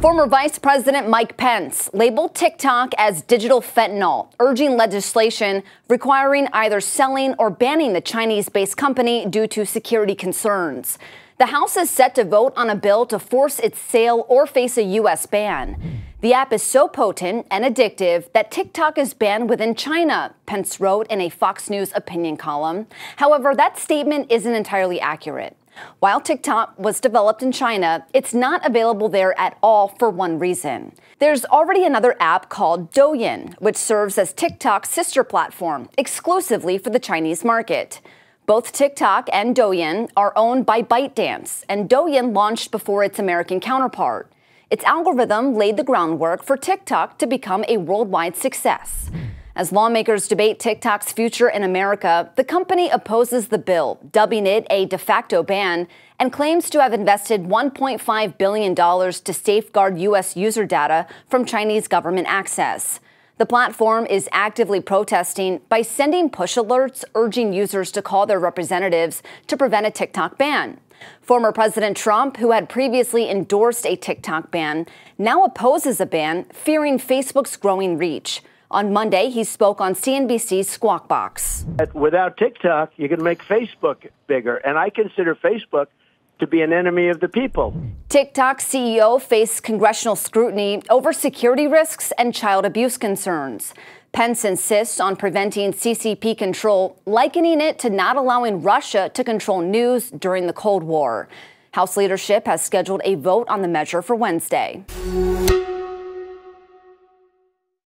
Former Vice President Mike Pence labeled TikTok as digital fentanyl, urging legislation requiring either selling or banning the Chinese based company due to security concerns. The House is set to vote on a bill to force its sale or face a U.S. ban. The app is so potent and addictive that TikTok is banned within China, Pence wrote in a Fox News opinion column. However, that statement isn't entirely accurate. While TikTok was developed in China, it's not available there at all for one reason. There's already another app called Douyin, which serves as TikTok's sister platform exclusively for the Chinese market. Both TikTok and Douyin are owned by ByteDance, and Douyin launched before its American counterpart. Its algorithm laid the groundwork for TikTok to become a worldwide success. As lawmakers debate TikTok's future in America, the company opposes the bill, dubbing it a de facto ban, and claims to have invested $1.5 billion to safeguard U.S. user data from Chinese government access. The platform is actively protesting by sending push alerts urging users to call their representatives to prevent a TikTok ban. Former President Trump, who had previously endorsed a TikTok ban, now opposes a ban, fearing Facebook's growing reach. On Monday, he spoke on CNBC's Squawk Box. Without TikTok, you can make Facebook bigger, and I consider Facebook to be an enemy of the people. TikTok CEO faced congressional scrutiny over security risks and child abuse concerns. Pence insists on preventing CCP control, likening it to not allowing Russia to control news during the Cold War. House leadership has scheduled a vote on the measure for Wednesday.